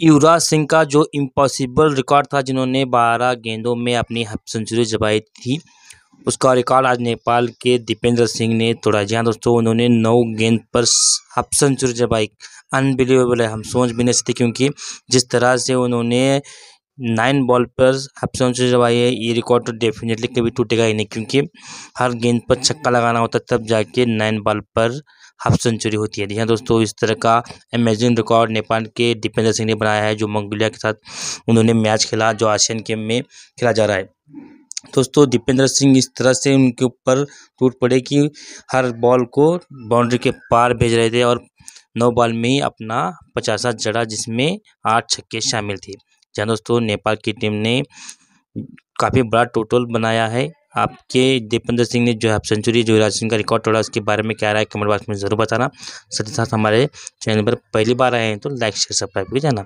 युवराज सिंह का जो impossible record था, जिन्होंने बारह गेंदों में अपनी सेंचुरी जबाई थी, उसका रिकॉर्ड आज नेपाल के दीपेंद्र सिंह ने तोड़ा जी हाँ दोस्तों, उन्होंने नौ गेंद पर हाफ़ सेंचुरी जबाई। अनबिलीवेबल है, हम सोच भी नहीं सकते, क्योंकि जिस तरह से उन्होंने नाइन बॉल पर हाफ़ सेंचुरी जमाई है, ये रिकॉर्ड तो डेफिनेटली कभी टूटेगा ही नहीं, क्योंकि हर गेंद पर छक्का लगाना होता है, तब जाके नाइन बॉल पर हाफ़ सेंचुरी होती है। जी हाँ दोस्तों, इस तरह का अमेजिंग रिकॉर्ड नेपाल के दीपेंद्र सिंह ने बनाया है, जो मंगोलिया के साथ उन्होंने मैच खेला, जो आसियान गेम में खेला जा रहा है। दोस्तों, दीपेंद्र सिंह इस तरह से उनके ऊपर टूट पड़े कि हर बॉल को बाउंड्री के पार भेज रहे थे और नौ बॉल में ही अपना पचासा जड़ा जिसमें आठ छक्के शामिल थे। जहाँ दोस्तों, नेपाल की टीम ने काफ़ी बड़ा टोटल बनाया है। आपके दीपेंद्र सिंह ने जो है सेंचुरी जो युवराज सिंह का रिकॉर्ड तोड़ा, उसके बारे में क्या रहा है कमेंट बॉक्स में ज़रूर बताना। साथ ही साथ हमारे चैनल पर पहली बार आए हैं तो लाइक शेयर सब्सक्राइब भी जाना